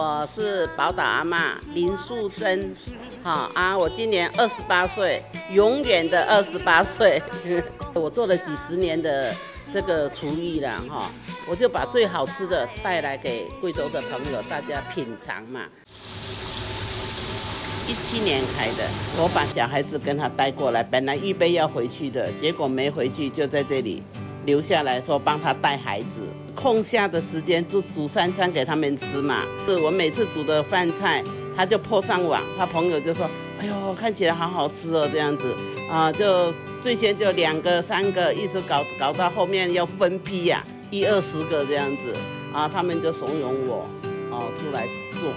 我是宝岛阿妈林素贞，好啊，我今年二十八岁，永远的二十八岁。我做了几十年的这个厨艺了哈，我就把最好吃的带来给贵州的朋友大家品尝嘛。一七年开的，我把小孩子跟他带过来，本来预备要回去的，结果没回去，就在这里留下来说帮他带孩子。空下的时间就煮三餐给他们吃嘛。是我每次煮的饭菜，他就泼上网，他朋友就说：“哎呦，看起来好好吃哦，这样子啊。”就最先就两个、三个，一直搞搞到后面要分批呀，一二十个这样子啊，他们就怂恿我哦出来做。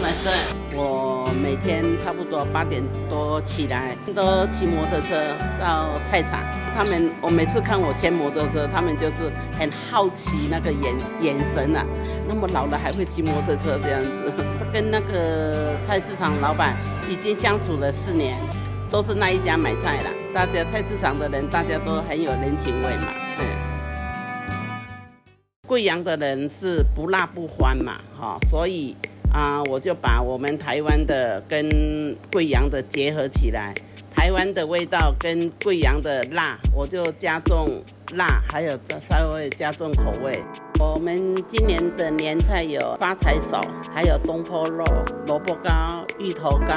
买菜，我每天差不多八点多起来，都骑摩托车到菜场。他们，我每次看我牵摩托车，他们就是很好奇那个眼眼神啊。那么老了还会骑摩托车这样子，跟那个菜市场老板已经相处了四年，都是那一家买菜的。大家菜市场的人，大家都很有人情味嘛。嗯，贵阳的人是不辣不欢嘛，哈，所以。啊，我就把我们台湾的跟贵阳的结合起来，台湾的味道跟贵阳的辣，我就加重辣，还有稍微加重口味。我们今年的年菜有发财手，还有东坡肉、萝卜糕、芋头糕。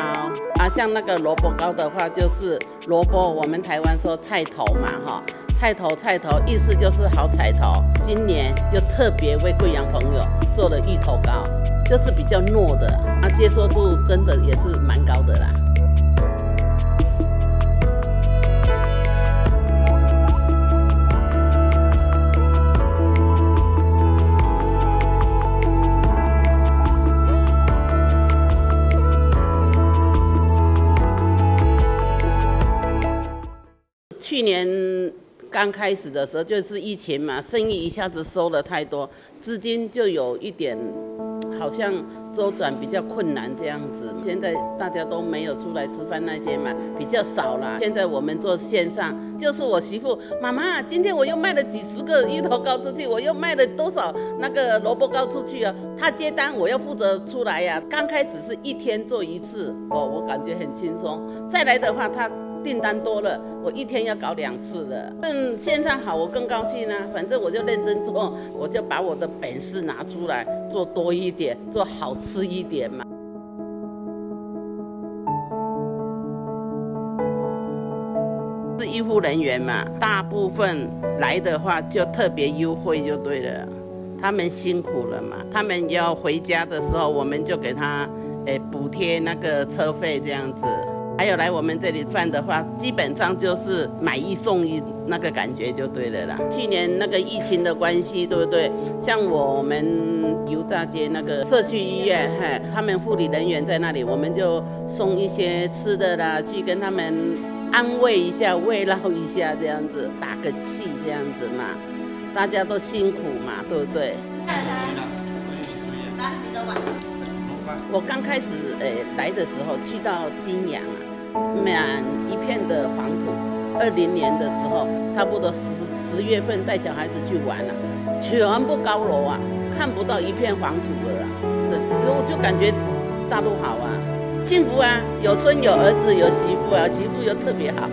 啊，像那个萝卜糕的话，就是萝卜，我们台湾说菜头嘛，哈，菜头菜头，意思就是好彩头。今年又特别为贵阳朋友做了芋头糕。就是比较糯的，啊，接受度真的也是蛮高的啦。去年刚开始的时候就是疫情嘛，生意一下子收了太多，资金就有一点。好像周转比较困难这样子，现在大家都没有出来吃饭那些嘛，比较少了。现在我们做线上，就是我媳妇妈妈，今天我又卖了几十个芋头糕出去，我又卖了多少那个萝卜糕出去啊？她接单，我要负责出来呀。刚开始是一天做一次，哦，我感觉很轻松。再来的话，她。订单多了，我一天要搞两次的。嗯，现在好，我更高兴啊。反正我就认真做，我就把我的本事拿出来做多一点，做好吃一点嘛。是医护人员嘛，大部分来的话就特别优惠就对了。他们辛苦了嘛，他们要回家的时候，我们就给他诶补贴那个车费这样子。还有来我们这里转的话，基本上就是买一送一那个感觉就对了啦。去年那个疫情的关系，对不对？像我们油炸街那个社区医院，哈，他们护理人员在那里，我们就送一些吃的啦，去跟他们安慰一下、慰劳一下，这样子打个气，这样子嘛。大家都辛苦嘛，对不对？来，你的碗。我刚开始诶来的时候，去到金阳啊。满一片的黄土。二零年的时候，差不多十十月份带小孩子去玩了，全部高楼啊，看不到一片黄土了。这我就感觉大陆好啊，幸福啊，有孙有儿子有媳妇啊，媳妇又特别好，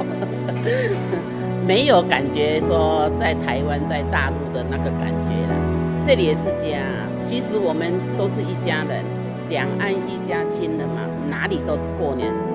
没有感觉说在台湾在大陆的那个感觉了。这里也是家，其实我们都是一家人，两岸一家亲的嘛，哪里都过年。